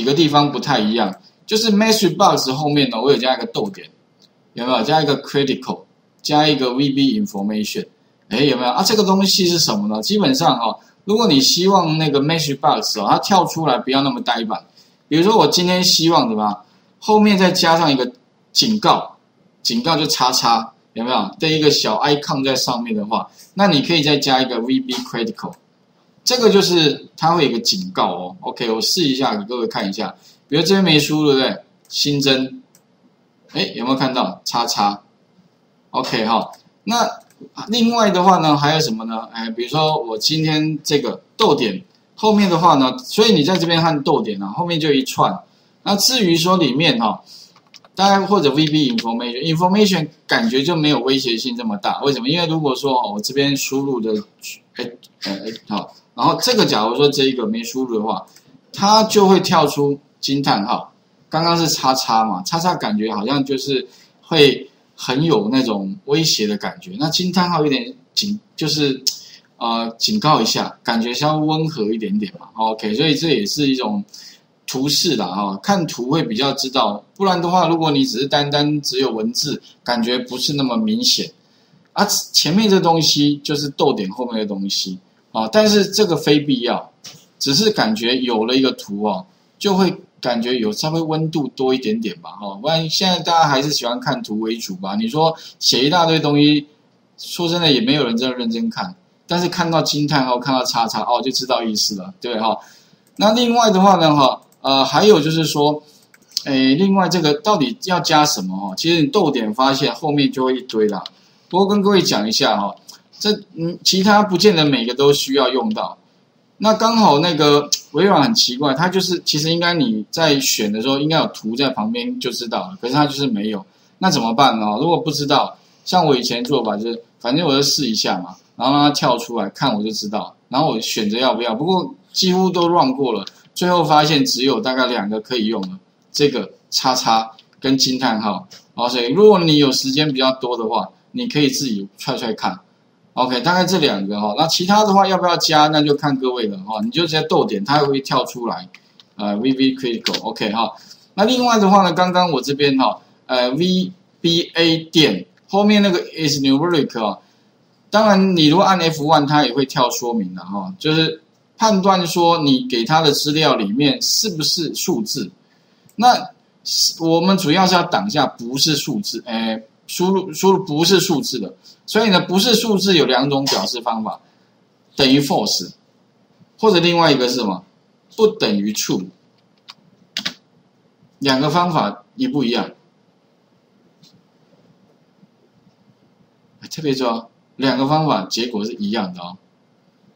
几个地方不太一样，就是 message box 后面呢，我有加一个逗点，有没有？加一个 critical，加一个 VB information，哎，有没有啊？这个东西是什么呢？基本上哈，如果你希望那个 message box 哦，它跳出来不要那么呆板，比如说我今天希望怎么样，后面再加上一个警告，警告就叉叉，有没有？的一个小 icon 在上面的话，那你可以再加一个 VB critical。这个就是它会有个警告哦，OK，我试一下给各位看一下，比如这边没输对不对？新增，哎，有没有看到？叉叉，OK 哈。那另外的话呢，还有什么呢？哎，比如说我今天这个逗点后面的话呢，所以你在这边看逗点啊，后面就一串。那至于说里面哈，大家或者 VB information，information 感觉就没有威胁性这么大。为什么？因为如果说我这边输入的，哎哎哎，好。然后这个，假如说这一个没输入的话，它就会跳出惊叹号。刚刚是叉叉嘛，叉叉感觉好像就是会很有那种威胁的感觉。那惊叹号有点警，就是呃警告一下，感觉稍微温和一点点嘛。OK，所以这也是一种图示啦，哈，看图会比较知道。不然的话，如果你只是单单只有文字，感觉不是那么明显。啊，前面这东西就是逗点后面的东西。啊，但是这个非必要，只是感觉有了一个图哦，就会感觉有稍微温度多一点点吧，哈。不然现在大家还是喜欢看图为主吧。你说写一大堆东西，说真的也没有人真的认真看，但是看到惊叹号，看到叉叉哦，就知道意思了，对哈。那另外的话呢，哈，呃，还有就是说，诶，另外这个到底要加什么哦？其实你逗点发现后面就会一堆啦。不过跟各位讲一下哈。这嗯，其他不见得每个都需要用到。那刚好那个 微软很奇怪，它就是其实应该你在选的时候应该有图在旁边就知道了，可是它就是没有。那怎么办呢？如果不知道，像我以前做法就是，反正我就试一下嘛，然后让它跳出来看我就知道，然后我选择要不要。不过几乎都乱过了，最后发现只有大概两个可以用了，这个叉叉跟惊叹号。好，所以如果你有时间比较多的话，你可以自己踹踹看。OK，大概这两个哈，那其他的话要不要加，那就看各位了哈。你就直接逗点，它会跳出来，呃，V V Critical OK 哈。那另外的话呢，刚刚我这边哈，呃，VBA 点后面那个 is numeric 啊，当然你如果按 F1，它也会跳说明的哈，就是判断说你给它的资料里面是不是数字。那我们主要是要挡下不是数字，哎。输入输入不是数字的，所以呢，不是数字有两种表示方法，等于 false，或者另外一个是什么？不等于 true。两个方法一不一样？特别说，两个方法结果是一样的哦。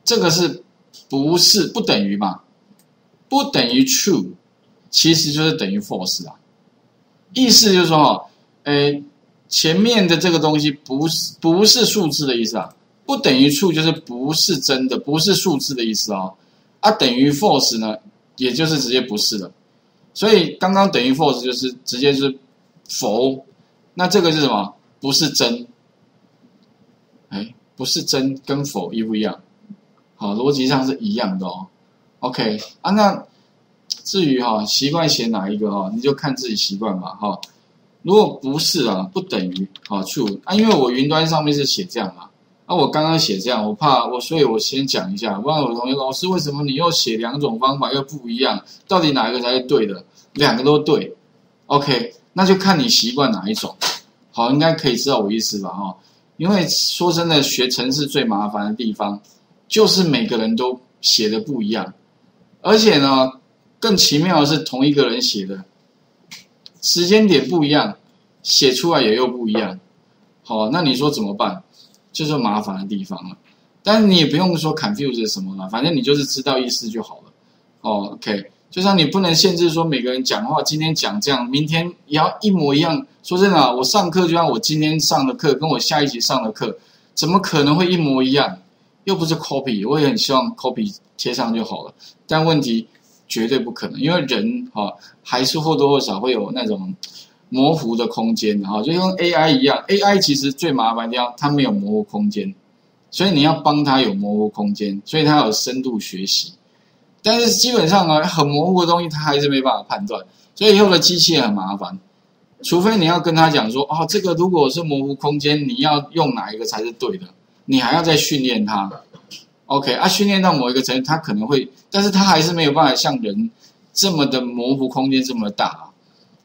这个是不是不等于嘛？不等于 true，其实就是等于 false 啊。意思就是说，哦，诶。前面的这个东西不是不是数字的意思啊，不等于 true 就是不是真的，不是数字的意思哦。啊，等于 false 呢，也就是直接不是了。所以刚刚等于 false 就是直接是否，那这个是什么？不是真。哎，不是真跟否一不一样？好，逻辑上是一样的哦。OK 啊，那至于哈习惯写哪一个哈，你就看自己习惯吧哈。如果不是啊，不等于好处啊，因为我云端上面是写这样嘛，啊，我刚刚写这样，我怕我，所以我先讲一下，不然我同学老师为什么你又写两种方法又不一样？到底哪一个才是对的？两个都对，OK，那就看你习惯哪一种。好，应该可以知道我意思吧？哈，因为说真的，学程式最麻烦的地方就是每个人都写的不一样，而且呢，更奇妙的是同一个人写的。时间点不一样，写出来也又不一样，好，那你说怎么办？就是麻烦的地方了。但你也不用说 confuse 什么了，反正你就是知道意思就好了。哦，OK，就像你不能限制说每个人讲话，今天讲这样，明天也要一模一样。说真的，我上课就像我今天上的课跟我下一集上的课，怎么可能会一模一样？又不是 copy，我也很希望 copy 贴上就好了。但问题。绝对不可能，因为人哈还是或多或少会有那种模糊的空间哈，就跟 AI 一样，AI 其实最麻烦的地方它没有模糊空间，所以你要帮它有模糊空间，所以它有深度学习。但是基本上呢，很模糊的东西，它还是没办法判断，所以以后的机器很麻烦。除非你要跟他讲说，哦，这个如果是模糊空间，你要用哪一个才是对的，你还要再训练它。OK，啊，训练到某一个程度，它可能会，但是它还是没有办法像人这么的模糊空间这么大啊。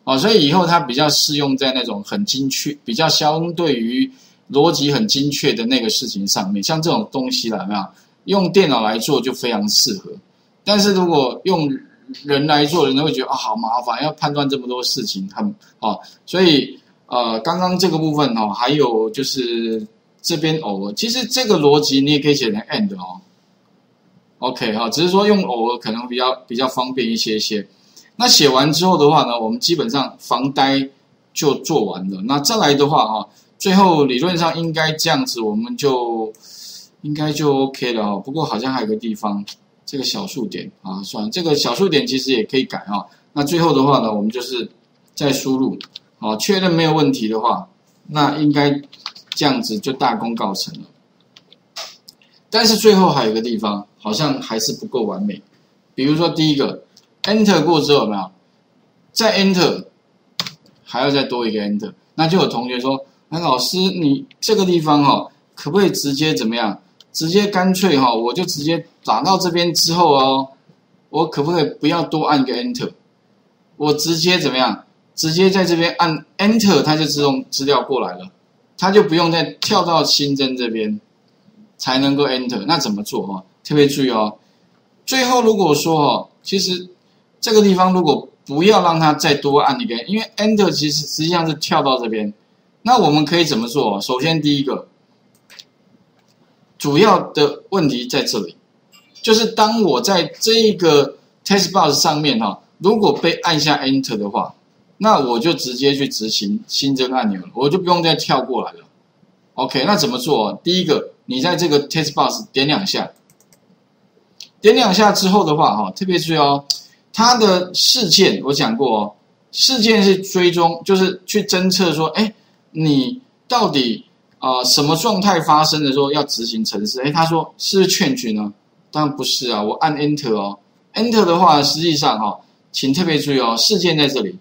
哦，所以以后它比较适用在那种很精确、比较相对于逻辑很精确的那个事情上面，像这种东西啦，没有用电脑来做就非常适合。但是如果用人来做，人都会觉得啊好麻烦，要判断这么多事情，很哦。所以呃，刚刚这个部分哦，还有就是这边偶尔，其实这个逻辑你也可以写成 and 哦。OK 哈，只是说用偶尔可能比较比较方便一些些。那写完之后的话呢，我们基本上防呆就做完了。那再来的话哈，最后理论上应该这样子，我们就应该就 OK 了哈。不过好像还有个地方，这个小数点啊，算了，这个小数点其实也可以改哈。那最后的话呢，我们就是再输入，好，确认没有问题的话，那应该这样子就大功告成了。但是最后还有一个地方，好像还是不够完美。比如说第一个。Enter 过之后有没有？再 Enter，还要再多一个 Enter，那就有同学说：“那老师，你这个地方哈，可不可以直接怎么样？直接干脆哈，我就直接打到这边之后哦，我可不可以不要多按个 Enter？我直接怎么样？直接在这边按 Enter，它就自动资料过来了，它就不用再跳到新增这边才能够 Enter。那怎么做哈？特别注意哦，最后如果说哦，其实。这个地方如果不要让它再多按一个，因为 Enter 其实实际上是跳到这边，那我们可以怎么做？首先第一个，主要的问题在这里，就是当我在这一个 Test Box 上面哈，如果被按下 Enter 的话，那我就直接去执行新增按钮了，我就不用再跳过来了。OK，那怎么做？第一个，你在这个 Test Box 点两下，点两下之后的话哈，特别注意哦。它的事件我讲过哦，事件是追踪，就是去侦测说，哎，你到底啊什么状态发生的时候要执行程式？哎，他说是不是劝局呢？当然不是啊，我按 Enter 哦，Enter 的话，实际上哈，请特别注意哦，事件在这里，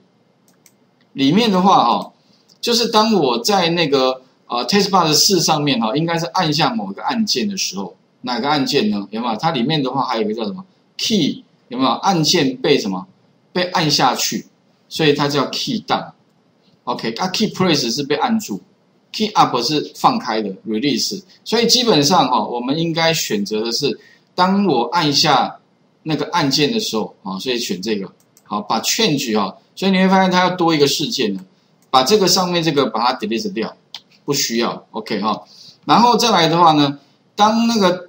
里面的话哈，就是当我在那个呃 Testbar 的四上面哈，应该是按下某个按键的时候，哪个按键呢？有没有？它里面的话还有一个叫什么 Key？有没有按键被什么被按下去？所以它叫 key down。OK，啊 key press 是被按住，key up 是放开的 release。所以基本上哈，我们应该选择的是，当我按下那个按键的时候啊，所以选这个好，把 change 哈。所以你会发现它要多一个事件呢，把这个上面这个把它 delete 掉，不需要 OK 哈。然后再来的话呢，当那个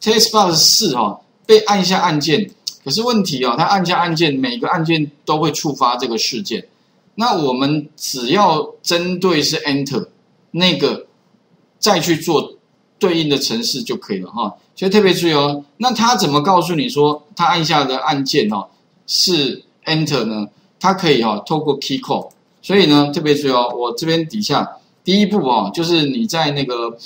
test bar 四哈被按下按键。可是问题哦，它按下按键，每个按键都会触发这个事件。那我们只要针对是 Enter 那个，再去做对应的程式就可以了哈。所以特别注意哦。那他怎么告诉你说他按下的按键哦是 Enter 呢？它可以哈透过 Key Code。所以呢特别注意哦，我这边底下第一步哦，就是你在那个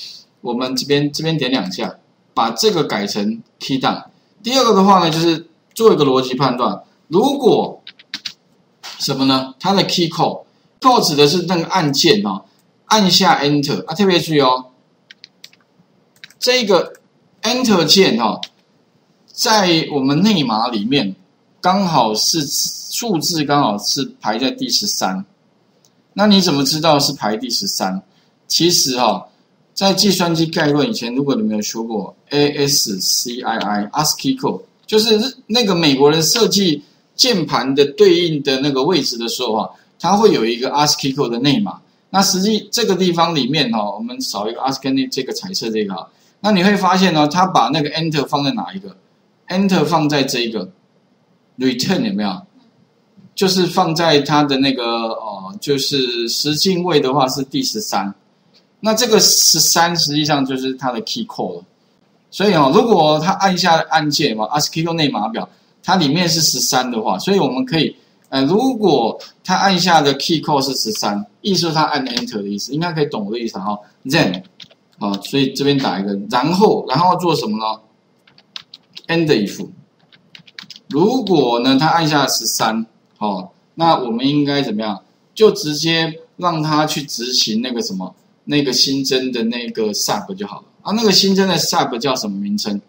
我们这边这边点两下，把这个改成 Key Down。第二个的话呢，就是。做一个逻辑判断，如果什么呢？它的 key code，code 指的是那个按键哦，按下 enter 啊，特别注意哦，这个 enter 键哦，在我们内码里面刚好是数字，刚好是排在第十三。那你怎么知道是排第十三？其实哈，在计算机概论以前，如果你没有修过 ASCII ASCII code。就是那个美国人设计键盘的对应的那个位置的时候啊，它会有一个 ASCII code 的内码。那实际这个地方里面哈，我们扫一个 ASCII 这个彩色这个，那你会发现呢，它把那个 Enter 放在哪一个？Enter 放在这一个 Return 有没有？就是放在它的那个哦，就是十进位的话是第十三。那这个十三实际上就是它的 Key code。所以哦，如果他按下按键嘛，ASCII 内码表它里面是十三的话，所以我们可以，呃，如果他按下的 key code 是十三，意思他按 Enter 的意思，应该可以懂我的意思哈。Then，好，所以这边打一个，然后然后做什么呢？End if，如果呢，他按下十三，好，那我们应该怎么样？就直接让他去执行那个什么，那个新增的那个 sub 就好了啊。那个新增的 sub 叫什么名称？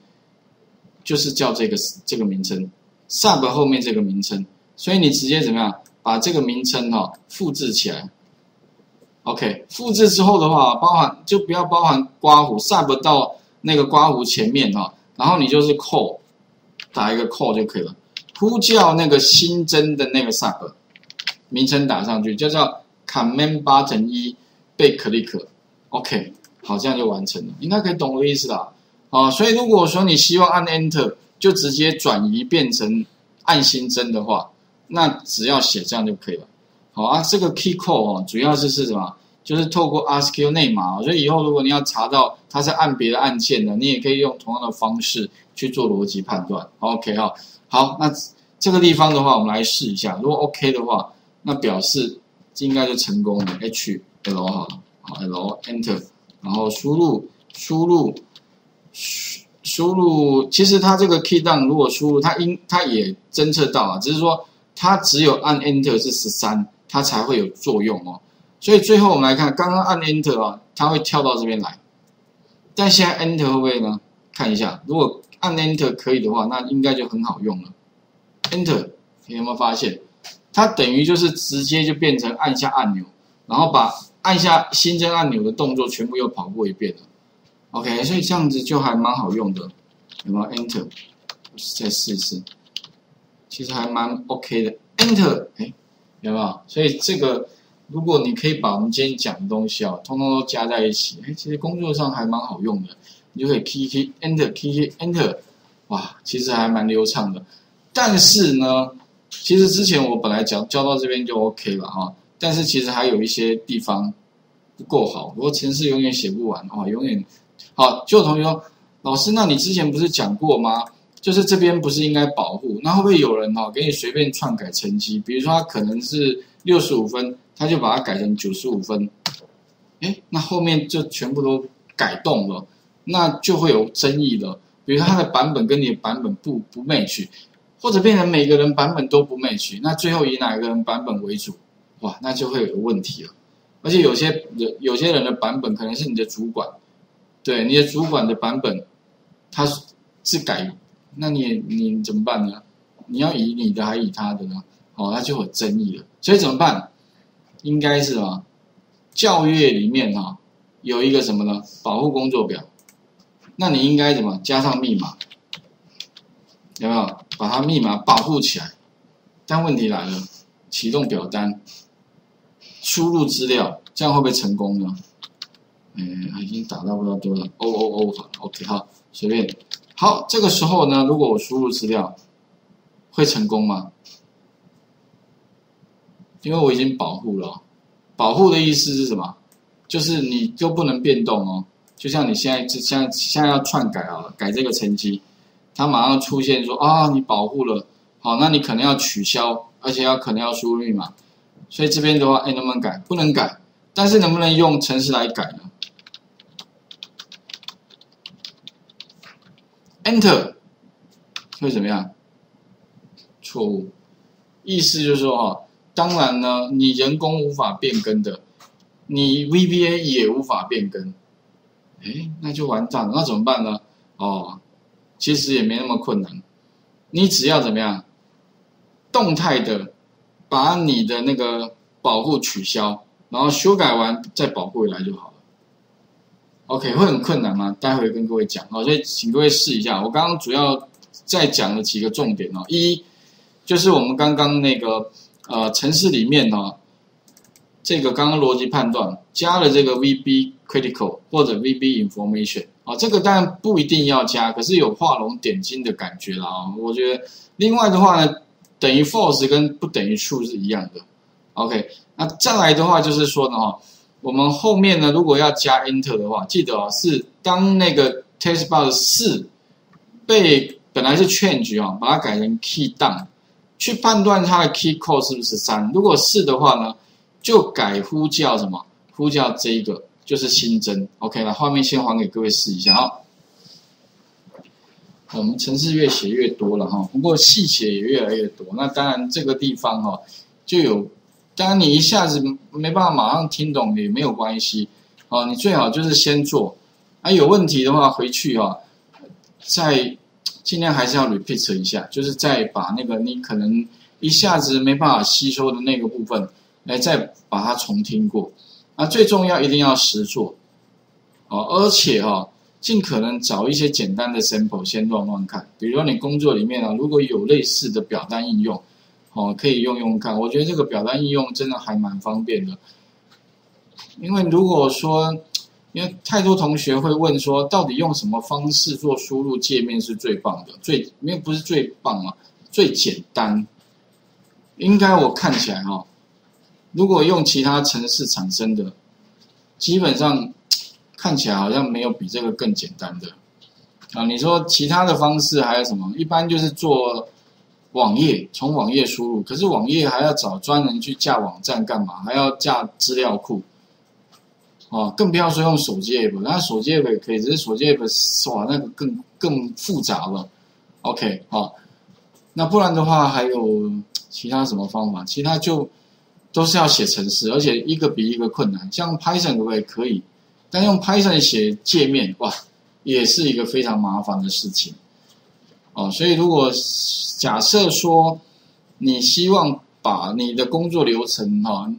就是叫这个这个名称，sub 后面这个名称。所以你直接怎么样，把这个名称哈复制起来。OK，复制之后的话，包含就不要包含刮胡 sub 到那个刮胡前面哈，然后你就是 call。打一个 call 就可以了，呼叫那个新增的那个 sub 名称打上去，就叫 command button 一被 click，OK，好，这样就完成了，应该可以懂我的意思啦。啊，所以如果说你希望按 enter 就直接转移变成按新增的话，那只要写这样就可以了。好啊，这个 key call 哦，主要是是什么？就是透过 ASCII 内码，所以以后如果你要查到它是按别的按键的，你也可以用同样的方式去做逻辑判断。OK 哈，好，那这个地方的话，我们来试一下，如果 OK 的话，那表示应该就成功了。H L 哈，好 L Enter，然后输入输入输输入，其实它这个 key down 如果输入，它应它也侦测到啊，只是说它只有按 Enter 是十三，它才会有作用哦。所以最后我们来看，刚刚按 Enter 啊，它会跳到这边来。但现在 Enter 会不会呢？看一下，如果按 Enter 可以的话，那应该就很好用了。Enter，你有没有发现，它等于就是直接就变成按下按钮，然后把按下新增按钮的动作全部又跑过一遍了。OK，所以这样子就还蛮好用的。有没有 Enter？再试一次，其实还蛮 OK 的。Enter，哎，有没有？所以这个。如果你可以把我们今天讲的东西啊，通通都加在一起，哎，其实工作上还蛮好用的。你就可以 key key enter key key enter，哇，其实还蛮流畅的。但是呢，其实之前我本来讲教到这边就 OK 了哈，但是其实还有一些地方不够好。如果程式永远写不完啊，永远好。就有同学说，老师，那你之前不是讲过吗？就是这边不是应该保护？那会不会有人哈给你随便篡改成绩？比如说他可能是六十五分。他就把它改成九十五分，哎，那后面就全部都改动了，那就会有争议了。比如他的版本跟你的版本不不 match，或者变成每个人版本都不 match，那最后以哪个人版本为主？哇，那就会有问题了。而且有些人有些人的版本可能是你的主管，对你的主管的版本，他是改，那你你怎么办呢？你要以你的还以他的呢？哦，那就有争议了。所以怎么办？应该是啊，教育里面哈有一个什么呢？保护工作表，那你应该怎么加上密码？有没有把它密码保护起来？但问题来了，启动表单，输入资料，这样会不会成功呢？哎，已经打到不知道多少，O O O 好，OK 好，随便。好，这个时候呢，如果我输入资料，会成功吗？因为我已经保护了，保护的意思是什么？就是你就不能变动哦。就像你现在，现在现在要篡改啊，改这个成绩，它马上出现说啊，你保护了，好，那你可能要取消，而且要可能要输入密码。所以这边的话，哎，能不能改？不能改。但是能不能用程式来改呢？Enter 会怎么样？错误。意思就是说哈。当然呢，你人工无法变更的，你 VBA 也无法变更，哎，那就完蛋了。那怎么办呢？哦，其实也没那么困难，你只要怎么样，动态的把你的那个保护取消，然后修改完再保护回来就好了。OK，会很困难吗？待会跟各位讲哦，所以请各位试一下。我刚刚主要在讲的几个重点哦，一就是我们刚刚那个。呃，城市里面呢，这个刚刚逻辑判断加了这个 VB critical 或者 VB information 啊，这个当然不一定要加，可是有画龙点睛的感觉了啊。我觉得另外的话呢，等于 false 跟不等于 true 是一样的。OK，那再来的话就是说呢哈，我们后面呢如果要加 enter 的话，记得啊是当那个 test box 四被本来是 change 啊，把它改成 key down。去判断它的 key code 是不是三，如果是的话呢，就改呼叫什么？呼叫这一个就是新增。OK 了，画面先还给各位试一下啊。我们程式越写越多了哈，不过细节也越来越多。那当然这个地方哈，就有，当然你一下子没办法马上听懂也没有关系，哦，你最好就是先做，啊有问题的话回去哈，再尽量还是要 repeat 一下，就是再把那个你可能一下子没办法吸收的那个部分，来再把它重听过。那最重要一定要实做，哦，而且哈。尽可能找一些简单的 sample 先乱乱看，比如说你工作里面啊，如果有类似的表单应用，哦，可以用用看。我觉得这个表单应用真的还蛮方便的，因为如果说，因为太多同学会问说，到底用什么方式做输入界面是最棒的？最因为不是最棒啊，最简单。应该我看起来哈，如果用其他程式产生的，基本上。看起来好像没有比这个更简单的啊！你说其他的方式还有什么？一般就是做网页，从网页输入，可是网页还要找专人去架网站干嘛？还要架资料库哦，更不要说用手机 app，那手机 app 也可以，只是手机 app 哇，那个更更复杂了。OK，好，那不然的话还有其他什么方法？其他就都是要写程式，而且一个比一个困难。像 Python 也可以。但用 Python 写界面，哇，也是一个非常麻烦的事情，哦，所以如果假设说你希望把你的工作流程哈，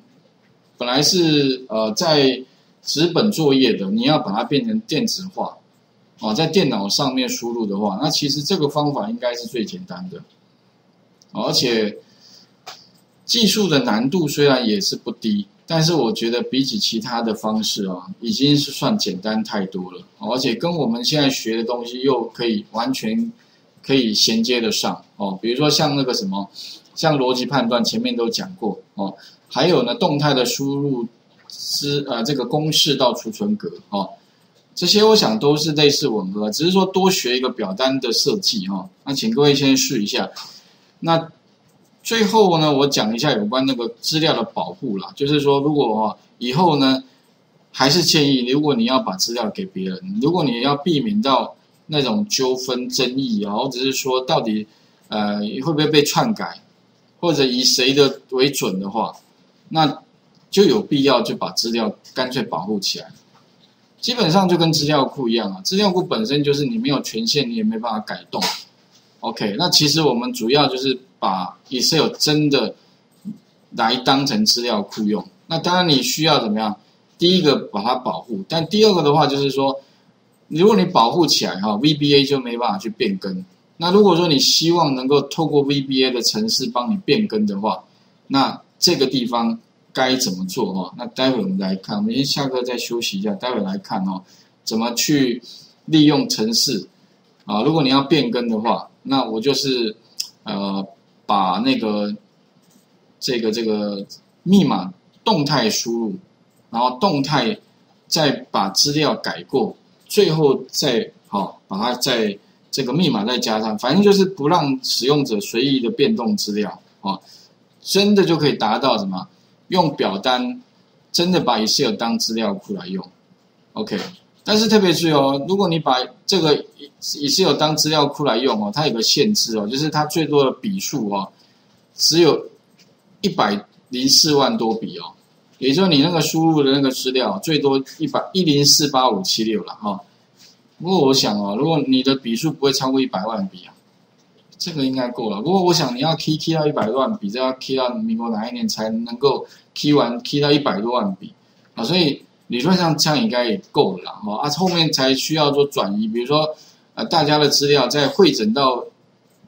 本来是呃在纸本作业的，你要把它变成电子化，哦，在电脑上面输入的话，那其实这个方法应该是最简单的，而且技术的难度虽然也是不低。但是我觉得比起其他的方式啊，已经是算简单太多了，而且跟我们现在学的东西又可以完全可以衔接得上哦。比如说像那个什么，像逻辑判断，前面都讲过哦。还有呢，动态的输入之呃这个公式到储存格哦，这些我想都是类似吻合，只是说多学一个表单的设计哈。那请各位先试一下，那。最后呢，我讲一下有关那个资料的保护啦。就是说，如果哈以后呢，还是建议，如果你要把资料给别人，如果你要避免到那种纠纷争议啊，或者是说到底呃会不会被篡改，或者以谁的为准的话，那就有必要就把资料干脆保护起来。基本上就跟资料库一样啊，资料库本身就是你没有权限，你也没办法改动。OK，那其实我们主要就是把 Excel 真的来当成资料库用。那当然你需要怎么样？第一个把它保护，但第二个的话就是说，如果你保护起来哈，VBA 就没办法去变更。那如果说你希望能够透过 VBA 的程式帮你变更的话，那这个地方该怎么做哈？那待会我们来看，我们先下课再休息一下，待会来看哦，怎么去利用程式啊？如果你要变更的话。那我就是，呃，把那个这个这个密码动态输入，然后动态再把资料改过，最后再好把它在这个密码再加上，反正就是不让使用者随意的变动资料啊，真的就可以达到什么？用表单真的把 Excel 当资料库来用，OK。但是特别注意哦，如果你把这个 Excel 当资料库来用哦，它有个限制哦，就是它最多的笔数哦，只有一百零四万多笔哦，也就是你那个输入的那个资料最多一百一零四八五七六了哈。不过我想哦，如果你的笔数不会超过一百万笔啊，这个应该够了。不过我想你要 key key 到一百多万笔，这要 key 到民国哪一年才能够 key 完 key 到一百多万笔啊？所以。理论上这样应该也够了哈，啊，后面才需要做转移，比如说，呃，大家的资料再汇整到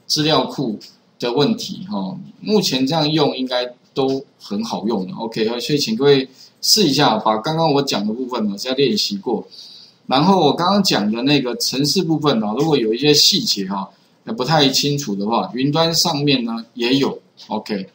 资料库的问题哈。目前这样用应该都很好用了，OK，所以请各位试一下，把刚刚我讲的部分呢再练习过，然后我刚刚讲的那个程式部分呢，如果有一些细节哈，不太清楚的话，云端上面呢也有，OK。